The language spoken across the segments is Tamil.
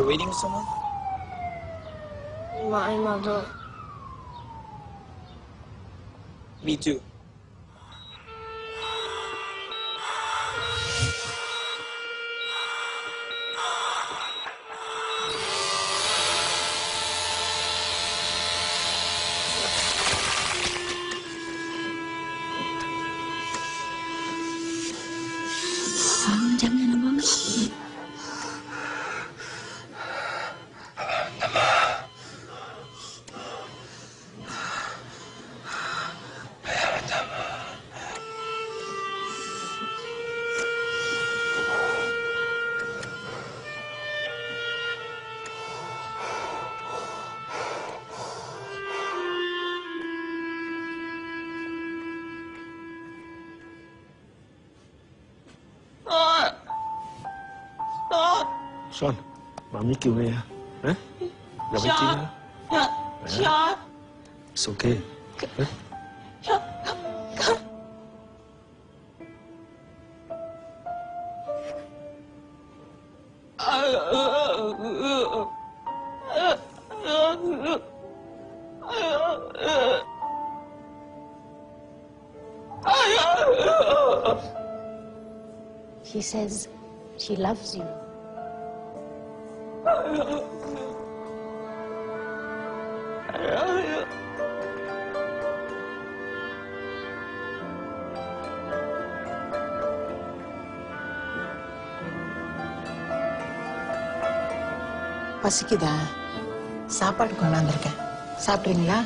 You're waiting with someone? My mother. Me too. Son, mami kêu nghe hả? Gặp anh Kim hả? Sean. It's okay. Hả? She says she loves you. பசிக்குதா? சாப்பாடு கொண்டாந்துருக்கேன். சாப்பிட்றீங்களா?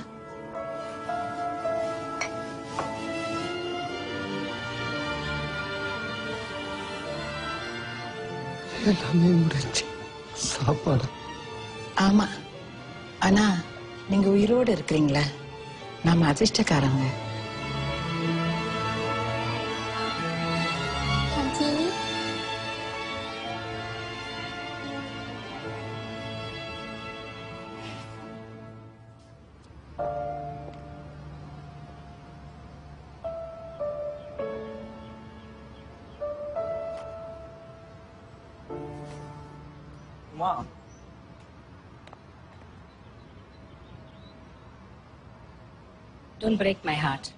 எல்லாமே முடிஞ்சு சாப்பாடு. ஆமா. ஆனா நீங்க உயிரோடு இருக்கிறீங்களா. நாம அதிர்ஷ்டக்காரங்க. Auntie. Mom. Don't break my heart.